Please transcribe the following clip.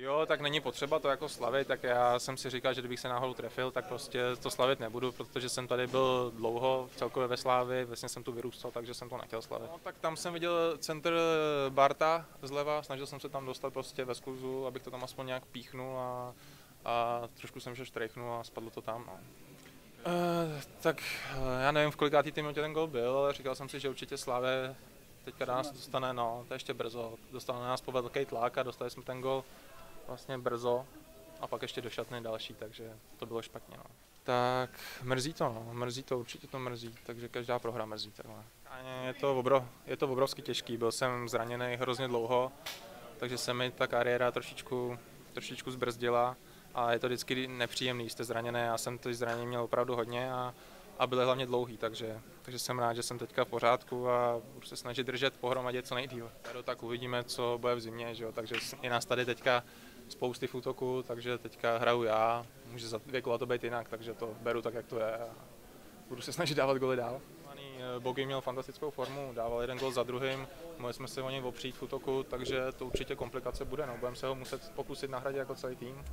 Jo, tak není potřeba to jako slavit, tak já jsem si říkal, že kdybych se náhodou trefil, tak prostě to slavit nebudu, protože jsem tady byl dlouho celkově ve Slávi, vlastně jsem tu vyrůstal, takže jsem to nechtěl slavit. No, tak tam jsem viděl centr Barta zleva, snažil jsem se tam dostat prostě ve skluzu, abych to tam aspoň nějak píchnul a, a trošku jsem se štrejchnul a spadlo to tam. No. Uh, tak uh, já nevím, v kolikátý tým ten gol byl, ale říkal jsem si, že určitě Slávě teďka nás dostane, no, to je ještě brzo, dostane nás po velký tlak a dostali jsme ten gol vlastně brzo a pak ještě do šatny další, takže to bylo špatně. No. Tak mrzí to, no. mrzí to, určitě to mrzí, takže každá prohra mrzí takhle. Je to, obro, je to obrovsky těžký, byl jsem zraněný hrozně dlouho, takže se mi ta kariéra trošičku, trošičku zbrzdila a je to vždycky nepříjemný, jste zraněný, já jsem to zranění měl opravdu hodně a, a byly hlavně dlouhý, takže, takže jsem rád, že jsem teďka v pořádku a budu se snažit držet pohromadě co nejdíl. Tak uvidíme, co bude v zimě, že jo? takže je nás tady teďka spousty v útoku, takže teďka hraju já, může za dvě kola to být jinak, takže to beru tak, jak to je a budu se snažit dávat goly dál. Eh, Bogy měl fantastickou formu, dával jeden gol za druhým, mohli jsme se o něj opřít v útoku, takže to určitě komplikace bude, no. budeme se ho muset pokusit nahradit jako celý tým.